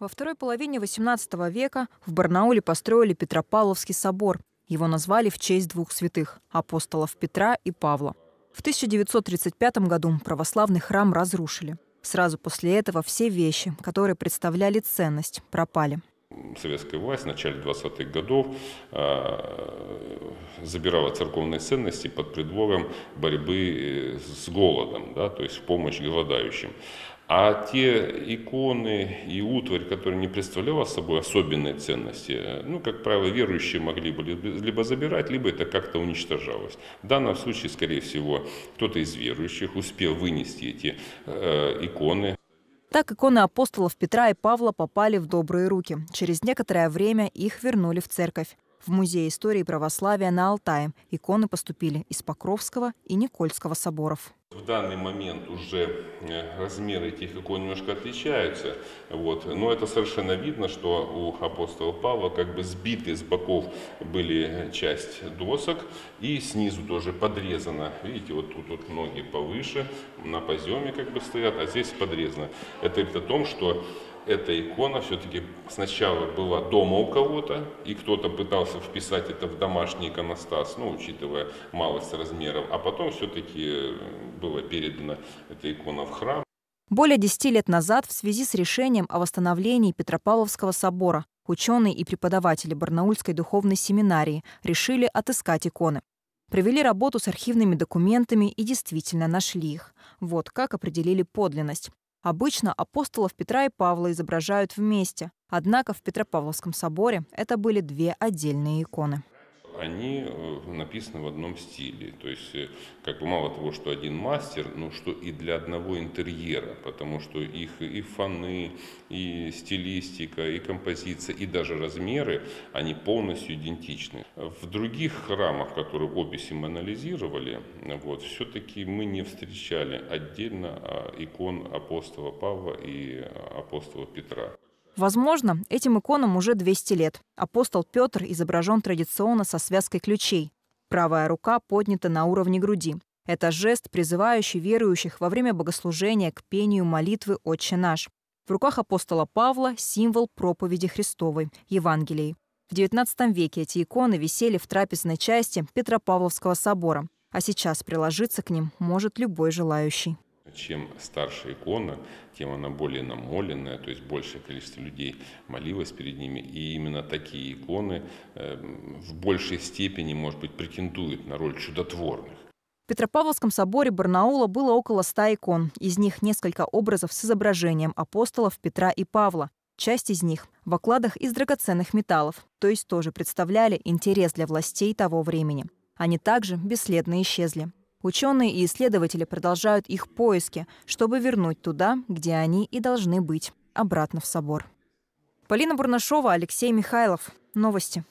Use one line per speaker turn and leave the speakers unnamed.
Во второй половине XVIII века в Барнауле построили Петропавловский собор. Его назвали в честь двух святых – апостолов Петра и Павла. В 1935 году православный храм разрушили. Сразу после этого все вещи, которые представляли ценность, пропали.
Советская власть в начале 20-х годов э, забирала церковные ценности под предлогом борьбы э, с голодом, да, то есть в помощь голодающим. А те иконы и утварь, которые не представляла собой особенной ценности, ну, как правило, верующие могли бы либо забирать, либо это как-то уничтожалось. В данном случае, скорее всего, кто-то из верующих успел вынести эти э, иконы.
Так иконы апостолов Петра и Павла попали в добрые руки. Через некоторое время их вернули в церковь. В Музей истории православия на Алтае иконы поступили из Покровского и Никольского соборов.
В данный момент уже э, размеры этих икон немножко отличаются, вот. но это совершенно видно, что у апостола Павла как бы сбиты с боков были часть досок и снизу тоже подрезано. Видите, вот тут вот ноги повыше, на поземе как бы стоят, а здесь подрезано. Это говорит о том, что эта икона все-таки сначала была дома у кого-то, и кто-то пытался вписать это в домашний иконостас, ну, учитывая малость размеров, а потом все-таки была передана эта икона в храм.
Более 10 лет назад в связи с решением о восстановлении Петропавловского собора ученые и преподаватели Барнаульской духовной семинарии решили отыскать иконы. Провели работу с архивными документами и действительно нашли их. Вот как определили подлинность. Обычно апостолов Петра и Павла изображают вместе, однако в Петропавловском соборе это были две отдельные иконы
они э, написаны в одном стиле. То есть, э, как бы мало того, что один мастер, но что и для одного интерьера, потому что их и фоны, и стилистика, и композиция, и даже размеры, они полностью идентичны. В других храмах, которые описи мы анализировали, вот, все-таки мы не встречали отдельно а, икон апостола Павла и апостола Петра.
Возможно, этим иконам уже 200 лет. Апостол Петр изображен традиционно со связкой ключей. Правая рука поднята на уровне груди. Это жест, призывающий верующих во время богослужения к пению молитвы «Отче наш». В руках апостола Павла символ проповеди Христовой, Евангелии. В XIX веке эти иконы висели в трапезной части Петропавловского собора, а сейчас приложиться к ним может любой желающий.
Чем старше икона, тем она более намоленная, то есть большее количество людей молилось перед ними. И именно такие иконы э, в большей степени, может быть, претендуют на роль чудотворных.
В Петропавловском соборе Барнаула было около ста икон. Из них несколько образов с изображением апостолов Петра и Павла. Часть из них в окладах из драгоценных металлов, то есть тоже представляли интерес для властей того времени. Они также бесследно исчезли. Ученые и исследователи продолжают их поиски, чтобы вернуть туда, где они и должны быть, обратно в собор. Полина Бурнашова, Алексей Михайлов. Новости.